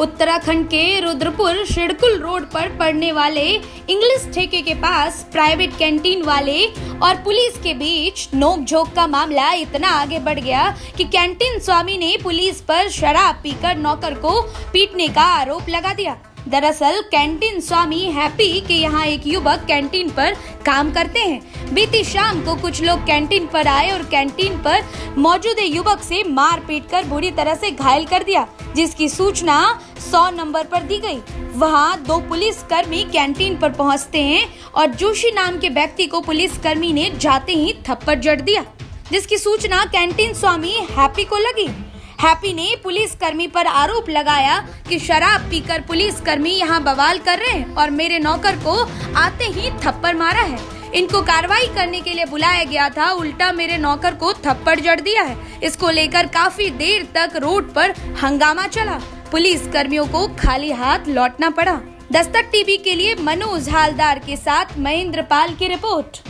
उत्तराखंड के रुद्रपुर शिड़कुल रोड पर पड़ने वाले इंग्लिश ठेके के पास प्राइवेट कैंटीन वाले और पुलिस के बीच नोक-झोंक का मामला इतना आगे बढ़ गया कि कैंटीन स्वामी ने पुलिस पर शराब पीकर नौकर को पीटने का आरोप लगा दिया। दरअसल, कैंटीन स्वामी हैप्पी के यहाँ एक युवक कैंटीन पर काम करते हैं। बीती शाम को कुछ लोग कैंटीन पर आए और कैंटीन पर मौजूद युवक से मार पीट कर बुरी तरह से घायल कर दिया, जिसकी सूचना 100 नंबर पर दी गई। वहाँ दो पुलिस कर्मी कैंटीन पर पहुँचते हैं और जोशी नाम के व्यक्ति को पुलिस कर्मी ने जाते ही थप्पड़ जड़ दिया, जिसकी सूचना कैंटीन स्वामी हैप्पी को लगी। हैप्पी ने पुलिस कर्मी पर आरोप लगाया कि शराब पीकर पुलिस कर्मी यहाँ बवाल कर रहे हैं और मेरे नौकर को आते ही थप्पड़ मारा है। इनको कार्रवाई करने के लिए बुलाया गया था, उल्टा मेरे नौकर को थप्पड़ जड़ दिया है। इसको लेकर काफ़ी देर तक रोड पर हंगामा चला। पुलिस कर्मियों को खाली हाथ लौटना पड़ा। दस्तक टीवी के लिए मनोज हालदार के साथ महेंद्र पाल की रिपोर्ट।